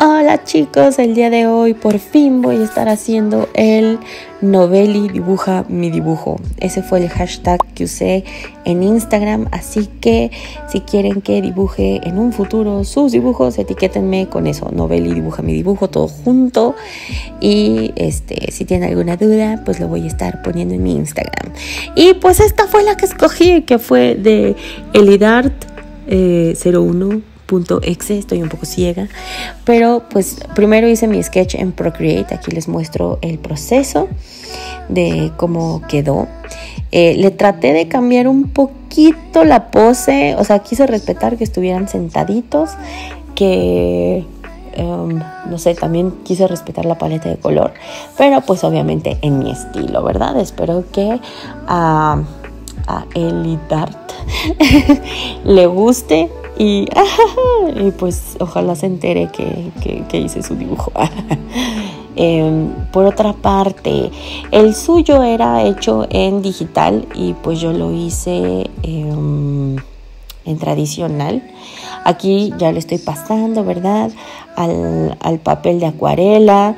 Hola chicos, el día de hoy por fin voy a estar haciendo el Novelli dibuja mi dibujo. Ese fue el hashtag que usé en Instagram, así que si quieren que dibuje en un futuro sus dibujos, etiquétenme con eso, Novelli dibuja mi dibujo, todo junto. Y este, si tienen alguna duda, pues lo voy a estar poniendo en mi Instagram. Y pues esta fue la que escogí, que fue de Elidart 01 .exe, estoy un poco ciega, pero pues primero hice mi sketch en Procreate, aquí les muestro el proceso de cómo quedó. Eh, le traté de cambiar un poquito la pose, o sea, quise respetar que estuvieran sentaditos, que em, no sé, también quise respetar la paleta de color, pero pues obviamente en mi estilo, ¿verdad? Espero que a, a Elidart le guste y, pues ojalá se entere que, hice su dibujo. Em, por otra parte, el suyo era hecho en digital y pues yo lo hice em, en tradicional. Aquí ya le estoy pasando, ¿verdad? Al, papel de acuarela.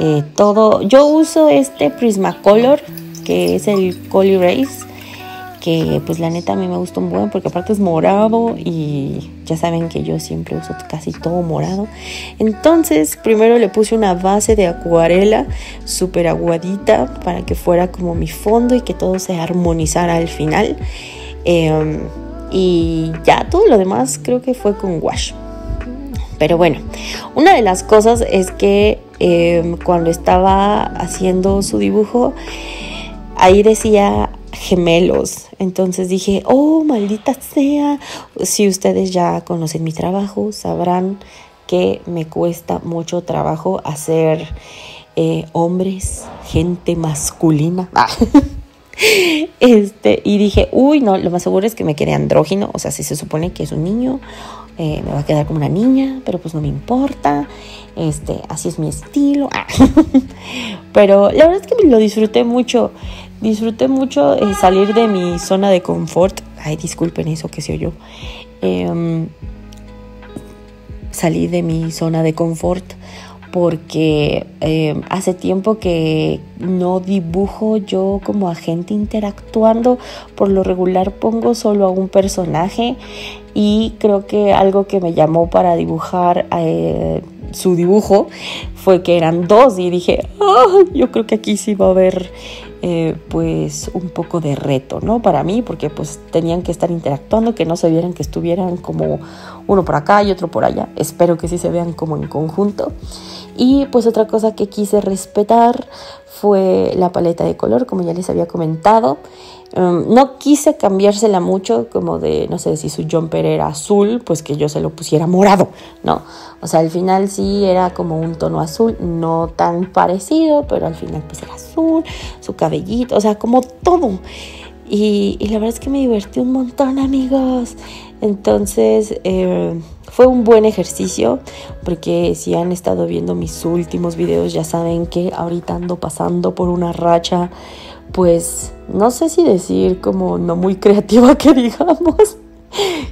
Eh, todo. Yo uso este Prismacolor, que es el Color Race que pues la neta a mí me gusta un buen porque aparte es morado y ya saben que yo siempre uso casi todo morado. Entonces primero le puse una base de acuarela súper aguadita para que fuera como mi fondo y que todo se armonizara al final. Em, y ya todo lo demás creo que fue con wash. Pero bueno, una de las cosas es que em, cuando estaba haciendo su dibujo, ahí decía gemelos. Entonces dije, oh, maldita sea. Si ustedes ya conocen mi trabajo, sabrán que me cuesta mucho trabajo hacer eh, hombres, gente masculina. este, y dije, uy, no, lo más seguro es que me quede andrógino. O sea, si se supone que es un niño, eh, me va a quedar como una niña, pero pues no me importa. Este, así es mi estilo. pero la verdad es que lo disfruté mucho. Disfruté mucho eh, salir de mi zona de confort. Ay, disculpen eso que se oyó. Eh, salí de mi zona de confort porque em, hace tiempo que no dibujo yo como agente interactuando. Por lo regular pongo solo a un personaje y creo que algo que me llamó para dibujar eh, su dibujo fue que eran dos y dije, yo creo que aquí sí va a haber eh, pues un poco de reto, ¿no? Para mí, porque pues tenían que estar interactuando, que no se vieran que estuvieran como uno por acá y otro por allá. Espero que sí se vean como en conjunto. Y pues otra cosa que quise respetar fue la paleta de color, como ya les había comentado. Um, no quise cambiársela mucho, como de, no sé, si su jumper era azul, pues que yo se lo pusiera morado, ¿no? O sea, al final sí era como un tono azul, no tan parecido, pero al final pues era azul, su cabellito, o sea, como todo. Y, la verdad es que me divertí un montón, amigos. Entonces, eh, fue un buen ejercicio, porque si han estado viendo mis últimos videos, ya saben que ahorita ando pasando por una racha pues no sé si decir como no muy creativa que digamos,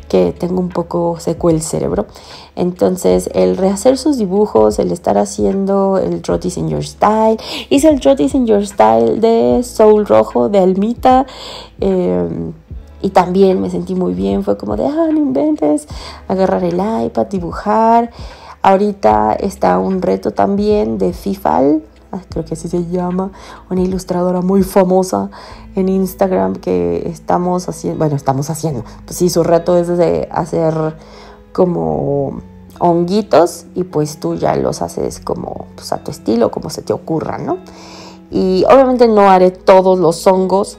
que tengo un poco seco el cerebro. Entonces, el rehacer sus dibujos, el estar haciendo el Draw in Your Style, hice el Draw in Your Style de Soul Rojo, de Almita. Em, y también me sentí muy bien, fue como de, ah, no inventes, agarrar el iPad, dibujar. Ahorita está un reto también de FIFAL, creo que así se llama, una ilustradora muy famosa en Instagram que estamos haciendo, bueno, estamos haciendo, pues sí, su reto es de hacer como honguitos y pues tú ya los haces como pues, a tu estilo, como se te ocurra, ¿no? Y obviamente no haré todos los hongos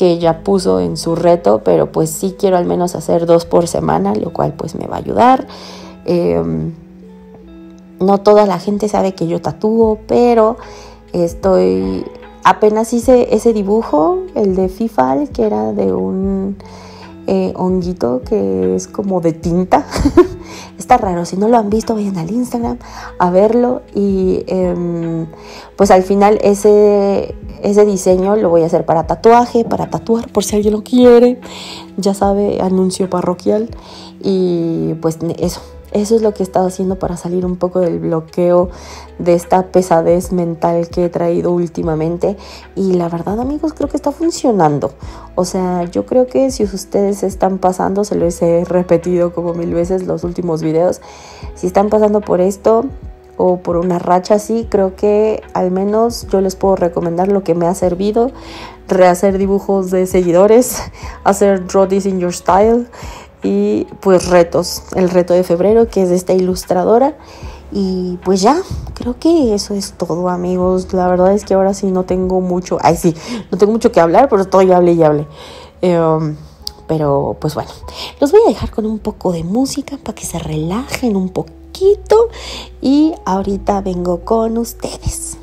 que ella puso en su reto, pero pues sí quiero al menos hacer dos por semana, lo cual pues me va a ayudar. Em, no toda la gente sabe que yo tatúo, pero estoy apenas hice ese dibujo, el de FIFAL, que era de un eh, honguito que es como de tinta. Está raro, si no lo han visto, vayan al Instagram a verlo y em, pues al final ese, ese diseño lo voy a hacer para tatuaje, para tatuar, por si alguien lo quiere. Ya sabe, anuncio parroquial y pues eso eso es lo que he estado haciendo para salir un poco del bloqueo de esta pesadez mental que he traído últimamente. Y la verdad, amigos, creo que está funcionando. O sea, yo creo que si ustedes están pasando, se los he repetido como mil veces los últimos videos, si están pasando por esto, o por una racha así, creo que al menos yo les puedo recomendar lo que me ha servido, rehacer dibujos de seguidores, hacer Draw This in Your Style y pues retos, el reto de febrero que es de esta ilustradora. Y pues ya, creo que eso es todo amigos. La verdad es que ahora sí no tengo mucho, ay sí, no tengo mucho que hablar, pero estoy hable y hable. Em, pero pues bueno, los voy a dejar con un poco de música para que se relajen un poco y ahorita vengo con ustedes.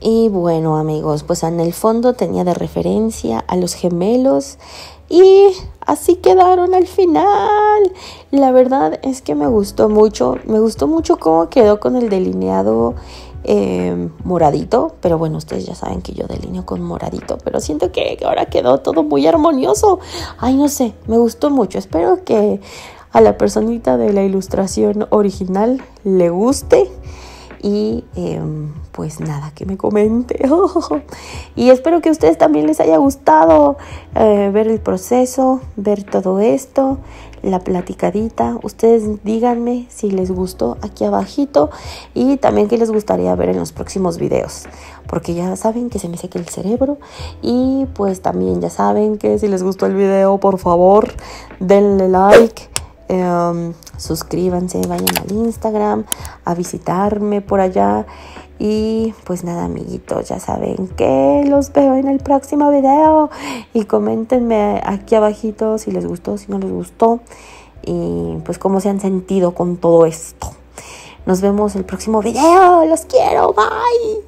Y bueno amigos, pues en el fondo tenía de referencia a los gemelos y así quedaron al final. La verdad es que me gustó mucho, me gustó mucho cómo quedó con el delineado eh, moradito, pero bueno, ustedes ya saben que yo delineo con moradito, pero siento que ahora quedó todo muy armonioso. Ay, no sé, me gustó mucho. Espero que a la personita de la ilustración original le guste y em, pues nada, que me comente. y espero que a ustedes también les haya gustado eh, ver el proceso, ver todo esto, la platicadita. Ustedes díganme si les gustó aquí abajito y también qué les gustaría ver en los próximos videos. Porque ya saben que se me seca el cerebro y pues también ya saben que si les gustó el video, por favor, denle like Em, suscríbanse, vayan al Instagram a visitarme por allá. Y pues nada, amiguitos, ya saben que los veo en el próximo video. Y coméntenme aquí abajito si les gustó, si no les gustó. Y pues cómo se han sentido con todo esto. Nos vemos el próximo video. Los quiero. Bye.